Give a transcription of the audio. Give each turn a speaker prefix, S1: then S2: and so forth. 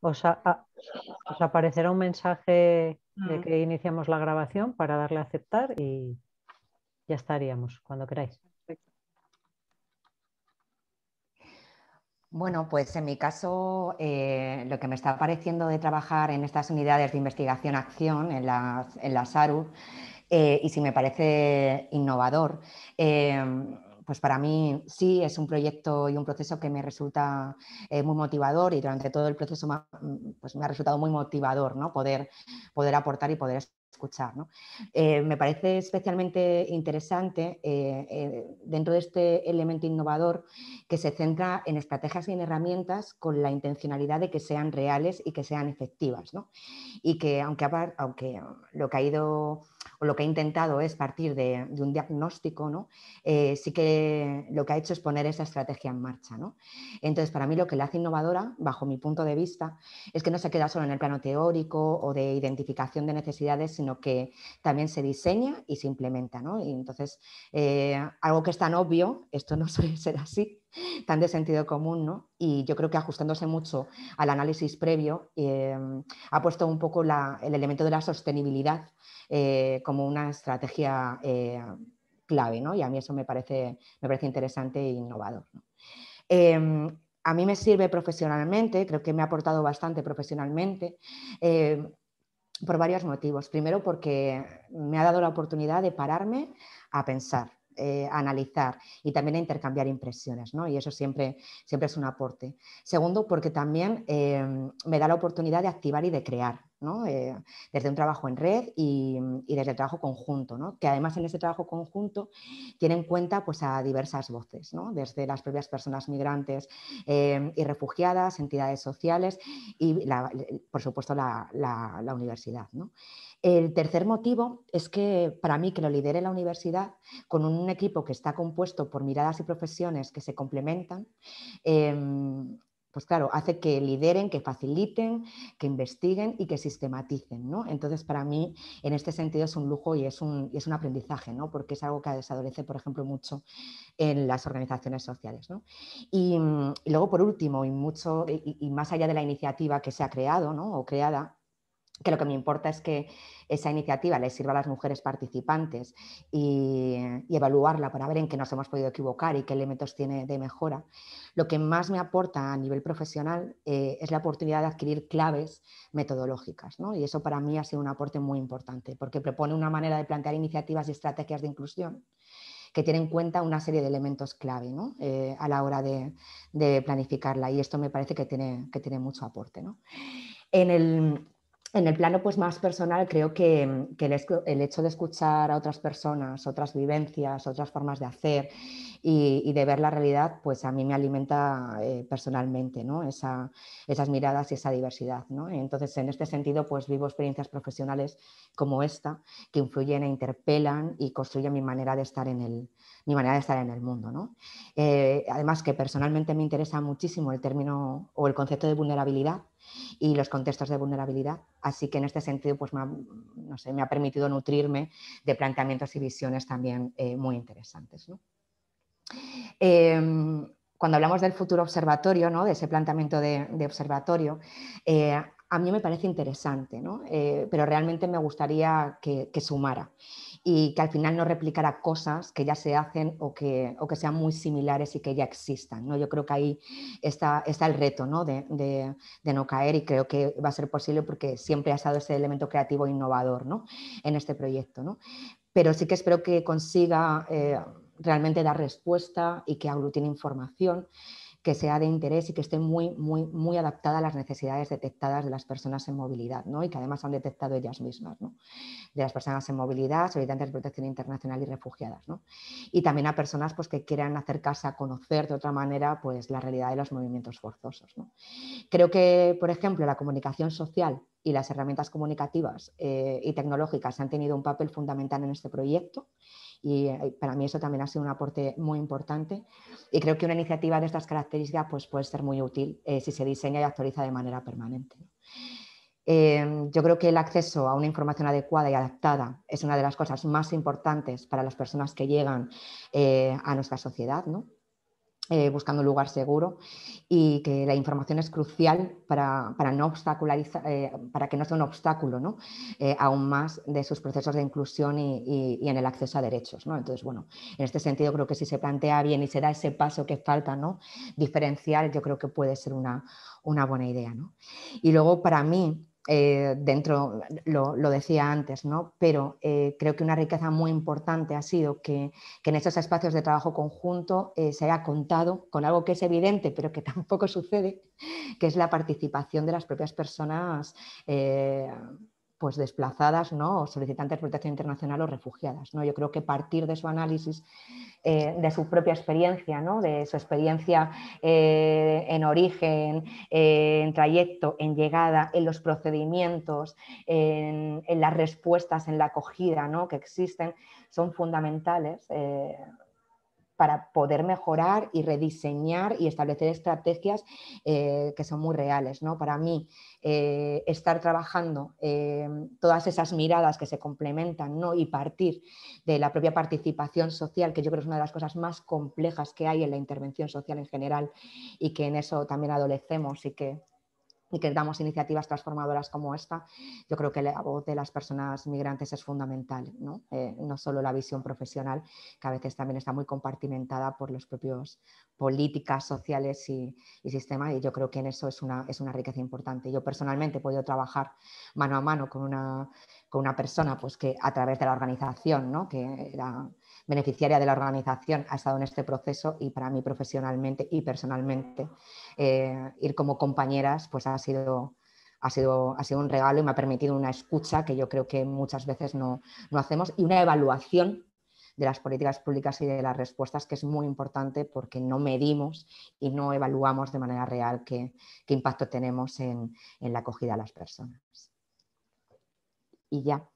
S1: os, aparecerá un mensaje de mm. que iniciamos la grabación para darle a aceptar y ya estaríamos cuando queráis.
S2: Bueno, pues en mi caso, eh, lo que me está pareciendo de trabajar en estas unidades de investigación-acción, en las, en la SARU, eh, y si me parece innovador, eh, pues para mí sí es un proyecto y un proceso que me resulta muy motivador y durante todo el proceso pues me ha resultado muy motivador ¿no? poder, poder aportar y poder escuchar. Eh, me parece especialmente interesante eh, eh, dentro de este elemento innovador que se centra en estrategias y en herramientas con la intencionalidad de que sean reales y que sean efectivas. Y que aunque, aunque lo que ha ido o lo que ha intentado es partir de, un diagnóstico, ¿no? sí que lo que ha hecho es poner esa estrategia en marcha. Entonces, para mí lo que la hace innovadora, bajo mi punto de vista, es que no se queda solo en el plano teórico o de identificación de necesidades, sino que también se diseña y se implementa. ¿no? Y entonces, eh, algo que es tan obvio, esto no suele ser así, tan de sentido común, ¿no? y yo creo que ajustándose mucho al análisis previo, eh, ha puesto un poco el elemento de la sostenibilidad eh, como una estrategia clave, ¿no? y a mí eso me parece, me parece interesante e innovador. Em, a mí me sirve profesionalmente, creo que me ha aportado bastante profesionalmente, por varios motivos. Primero, porque me ha dado la oportunidad de pararme a pensar, eh, analizar y también a intercambiar impresiones, ¿no? Y eso siempre, siempre es un aporte. Segundo, porque también eh, me da la oportunidad de activar y de crear. Eh, desde un trabajo en red y, desde el trabajo conjunto, que además en ese trabajo conjunto tiene en cuenta pues, a diversas voces, desde las propias personas migrantes y refugiadas, entidades sociales y, por supuesto, la, universidad. El tercer motivo es que para mí que lo lidere la universidad con un equipo que está compuesto por miradas y profesiones que se complementan, em, pues claro, hace que lideren, que faciliten, que investiguen y que sistematicen. ¿no? Entonces, para mí, en este sentido, es un lujo y es un, es un aprendizaje, ¿no? porque es algo que desadolece, por ejemplo, mucho en las organizaciones sociales. Y, luego, por último, y, mucho, y, más allá de la iniciativa que se ha creado ¿no? o creada, que lo que me importa es que esa iniciativa le sirva a las mujeres participantes y, evaluarla para ver en qué nos hemos podido equivocar y qué elementos tiene de mejora. Lo que más me aporta a nivel profesional eh, es la oportunidad de adquirir claves metodológicas y eso para mí ha sido un aporte muy importante porque propone una manera de plantear iniciativas y estrategias de inclusión que tiene en cuenta una serie de elementos clave eh, a la hora de, planificarla y esto me parece que tiene, que tiene mucho aporte. En el, en el plano pues, más personal, creo que, el, hecho de escuchar a otras personas, otras vivencias, otras formas de hacer y, de ver la realidad, pues a mí me alimenta eh, personalmente ¿no? esas miradas y esa diversidad. Entonces, en este sentido, pues vivo experiencias profesionales como esta, que influyen e interpelan y construyen mi manera de estar en el, mi manera de estar en el mundo. Eh, además, que personalmente me interesa muchísimo el término o el concepto de vulnerabilidad y los contextos de vulnerabilidad. Así que en este sentido, pues me ha, no sé, me ha permitido nutrirme de planteamientos y visiones también eh, muy interesantes. Em, cuando hablamos del futuro observatorio, ¿no? de ese planteamiento de, observatorio, eh, a mí me parece interesante, eh, pero realmente me gustaría que, que sumara y que al final no replicara cosas que ya se hacen o que, o que sean muy similares y que ya existan. ¿no? Yo creo que ahí está, está el reto ¿no? De, de, no caer y creo que va a ser posible porque siempre ha estado ese elemento creativo e innovador ¿no? en este proyecto. ¿no? Pero sí que espero que consiga eh, realmente dar respuesta y que aglutine información que sea de interés y que esté muy, muy, muy adaptada a las necesidades detectadas de las personas en movilidad ¿no? y que además han detectado ellas mismas, ¿no? de las personas en movilidad, solicitantes de protección internacional y refugiadas. ¿no? Y también a personas pues, que quieran acercarse a conocer de otra manera pues, la realidad de los movimientos forzosos. ¿no? Creo que, por ejemplo, la comunicación social y las herramientas comunicativas eh, y tecnológicas han tenido un papel fundamental en este proyecto y eh, para mí eso también ha sido un aporte muy importante y creo que una iniciativa de estas características pues, puede ser muy útil eh, si se diseña y actualiza de manera permanente. Em, yo creo que el acceso a una información adecuada y adaptada es una de las cosas más importantes para las personas que llegan eh, a nuestra sociedad. ¿no? Eh, buscando un lugar seguro y que la información es crucial para, no obstaculizar, eh, para que no sea un obstáculo ¿no? Eh, aún más de sus procesos de inclusión y, en el acceso a derechos. ¿no? Entonces, bueno, en este sentido creo que si se plantea bien y se da ese paso que falta, ¿no? diferencial, yo creo que puede ser una, una buena idea. ¿no? Y luego para mí, eh, dentro, lo, decía antes, ¿no? pero eh, creo que una riqueza muy importante ha sido que, en estos espacios de trabajo conjunto eh, se haya contado con algo que es evidente, pero que tampoco sucede, que es la participación de las propias personas pues desplazadas ¿no? o solicitantes de protección internacional o refugiadas. ¿no? Yo creo que partir de su análisis, eh, de su propia experiencia, ¿no? de su experiencia eh, en origen, eh, en trayecto, en llegada, en los procedimientos, en, en, las respuestas, en la acogida ¿no? que existen, son fundamentales para poder mejorar y rediseñar y establecer estrategias eh, que son muy reales. ¿no? Para mí, eh, estar trabajando eh, todas esas miradas que se complementan ¿no? y partir de la propia participación social, que yo creo es una de las cosas más complejas que hay en la intervención social en general y que en eso también adolecemos y que y que damos iniciativas transformadoras como esta, yo creo que la voz de las personas migrantes es fundamental, ¿no? Eh, no solo la visión profesional, que a veces también está muy compartimentada por los propios políticas sociales y, sistemas, y yo creo que en eso es una, es una riqueza importante. Yo personalmente he podido trabajar mano a mano con una, con una persona pues, que a través de la organización, ¿no? que era beneficiaria de la organización, ha estado en este proceso y para mí profesionalmente y personalmente eh, ir como compañeras pues ha sido, ha, sido, ha sido un regalo y me ha permitido una escucha que yo creo que muchas veces no, hacemos y una evaluación de las políticas públicas y de las respuestas, que es muy importante porque no medimos y no evaluamos de manera real qué, impacto tenemos en, en la acogida a las personas. Y ya.